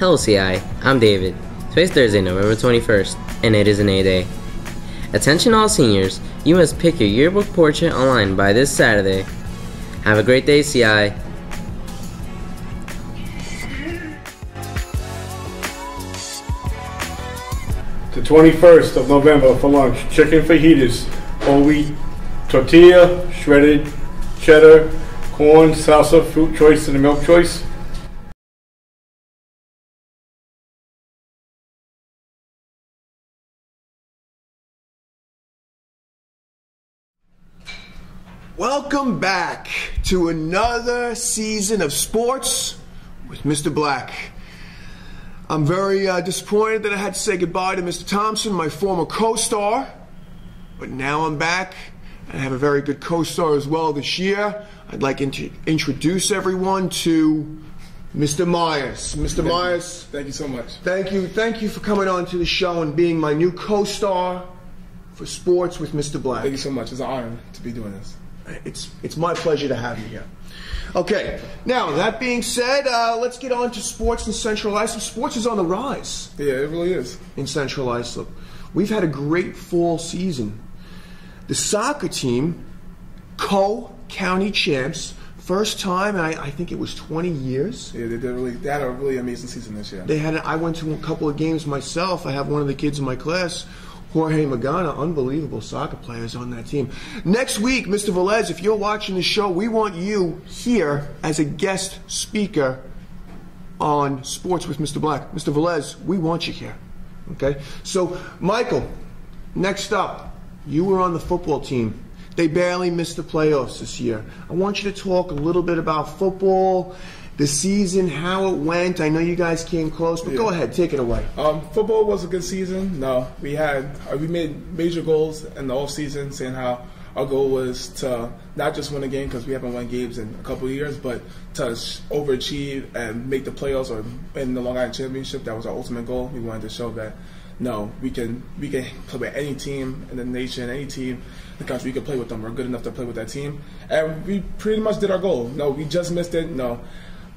Hello CI, I'm David. Today's Thursday, November 21st, and it is an A day. Attention all seniors, you must pick your yearbook portrait online by this Saturday. Have a great day, CI. The 21st of November for lunch, chicken fajitas, whole wheat, tortilla, shredded cheddar, corn, salsa, fruit choice, and a milk choice. Welcome back to another season of sports with Mr. Black. I'm very uh, disappointed that I had to say goodbye to Mr. Thompson, my former co star, but now I'm back. I have a very good co star as well this year. I'd like to introduce everyone to Mr. Myers. Mr. Myers, Thank you so much. thank you. Thank you for coming on to the show and being my new co star for Sports with Mr. Black. Thank you so much. It's an honor to be doing this. It's it's my pleasure to have you here. Okay, now that being said, uh, let's get on to sports in Central Islip. Sports is on the rise Yeah, it really is. in Central Islip. We've had a great fall season. The soccer team, co county champs, first time, I, I think it was 20 years. Yeah, they did really. They had a really amazing season this year. They had. I went to a couple of games myself. I have one of the kids in my class, Jorge Magana, unbelievable soccer players on that team. Next week, Mr. Velez, if you're watching the show, we want you here as a guest speaker on Sports with Mr. Black. Mr. Velez, we want you here. Okay? So, Michael, next up, you were on the football team. They barely missed the playoffs this year. I want you to talk a little bit about football, the season, how it went. I know you guys came close, but go ahead, take it away. Um, football was a good season. No, we had uh, we made major goals in the off season, saying how our goal was to not just win a game because we haven't won games in a couple of years, but to overachieve and make the playoffs or in the Long Island Championship. That was our ultimate goal. We wanted to show that no, we can we can play with any team in the nation, any team the country. We can play with them. We're good enough to play with that team, and we pretty much did our goal. No, we just missed it. No.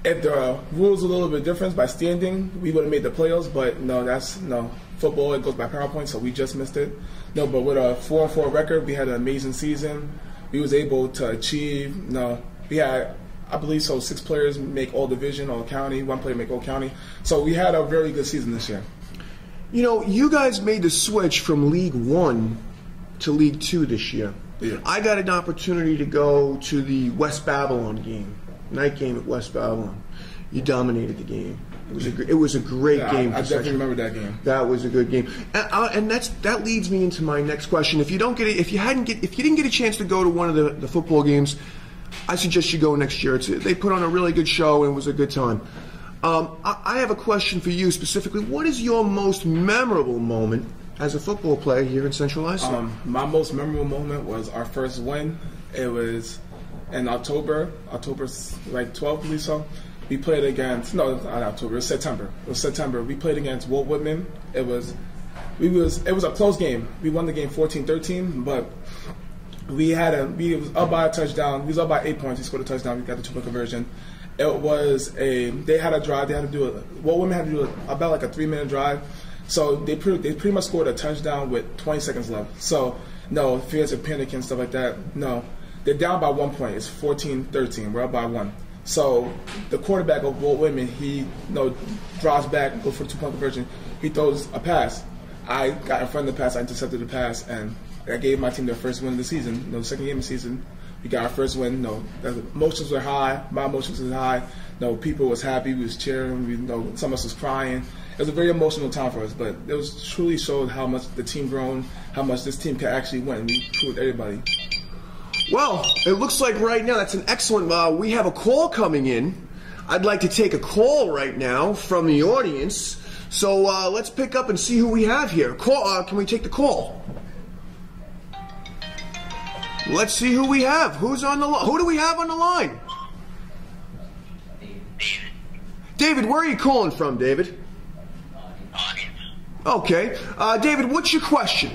If the rules a little bit different by standing, we would have made the playoffs. But no, that's no football. It goes by PowerPoint, so we just missed it. No, but with a four and four record, we had an amazing season. We was able to achieve. No, we had, I believe so, six players make all division, all county. One player make all county. So we had a very good season this year. You know, you guys made the switch from League One to League Two this year. Yeah. I got an opportunity to go to the West Babylon game, night game at West Babylon. You dominated the game. It was a, it was a great Yeah, game. I, I definitely remember that game. That was a good game, and, uh, and that's that leads me into my next question. If you don't get it, if you hadn't get, if you didn't get a chance to go to one of the, the football games, I suggest you go next year. It's, they put on a really good show and it was a good time. Um, I, I have a question for you specifically. What is your most memorable moment as a football player here in Central Islip? Um, my most memorable moment was our first win. It was in October, October like 12th, I believe so. We played against no, not October. It was September. It was September. We played against Walt Whitman. It was we was it was a close game. We won the game 14-13, but we had a we was up by a touchdown. We was up by eight points. We scored a touchdown. We got the two point conversion. It was a they had a drive. They had to do it. Walt Whitman had to do it about like a three minute drive. So they pretty, they pretty much scored a touchdown with 20 seconds left. So no fears of panic and stuff like that. No, they're down by one point. It's 14-13. We're up by one. So the quarterback of Walt Whitman, he you know, drives back, go for two point conversion. He throws a pass. I got in front of the pass. I intercepted the pass, and I gave my team their first win of the season. You know, the second game of the season, we got our first win. You know, the emotions were high. My emotions were high. You know, people was happy. We was cheering. We, you know, some of us was crying. It was a very emotional time for us, but it was truly showed how much the team grown, how much this team could actually win. We proved everybody. Well, it looks like right now that's an excellent. Uh, we have a call coming in. I'd like to take a call right now from the audience. So uh, let's pick up and see who we have here. Call. Uh, can we take the call? Let's see who we have. Who's on the? Who do we have on the line? David, David, where are you calling from, David? Audience. Okay. Uh, David, what's your question?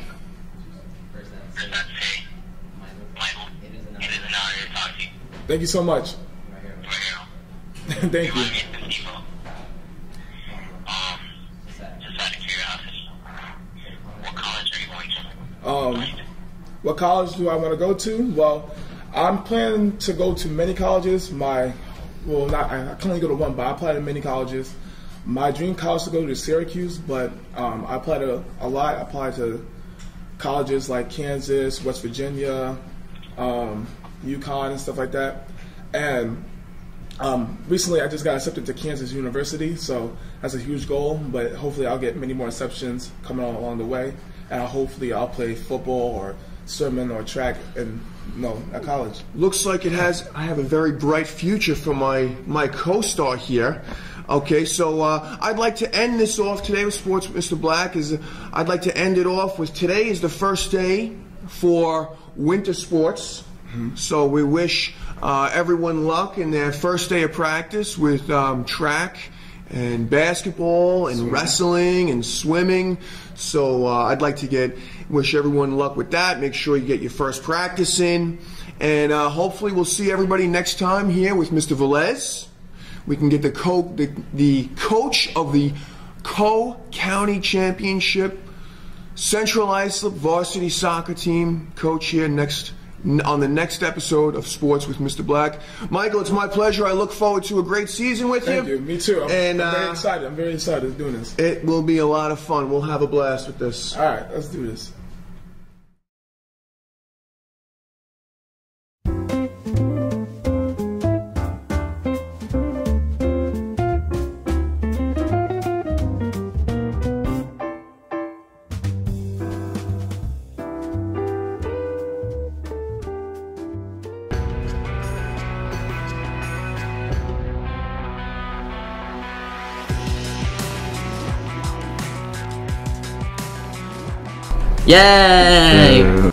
Thank you so much. Thank you. Um, what college do I want to go to? Well, I'm planning to go to many colleges. My, well, not I can only go to one, but I apply to many colleges. My dream college to go to is Syracuse, but um, I apply to a lot. I apply to colleges like Kansas, West Virginia, um, UConn, and stuff like that. And um, recently, I just got accepted to Kansas University, so that's a huge goal. But hopefully, I'll get many more exceptions coming on along the way, and hopefully, I'll play football or swimming or track in no at college. Looks like it has. I have a very bright future for my my co-star here. Okay, so uh, I'd like to end this off today with Sports Mr. Black. Is I'd like to end it off with today is the first day for winter sports. So we wish uh, everyone luck in their first day of practice with um, track and basketball and wrestling and swimming. So uh, I'd like to get wish everyone luck with that. Make sure you get your first practice in, and uh, hopefully we'll see everybody next time here with Mr. Velez. We can get the co the, the coach of the Co County Championship Central Islip varsity soccer team coach here next on the next episode of Sports with Mr. Black. Michael, it's my pleasure. I look forward to a great season with Thank you. you. Me too. I'm, And, I'm very uh, excited. I'm very excited doing this. It will be a lot of fun. We'll have a blast with this. All right, let's do this. Yay!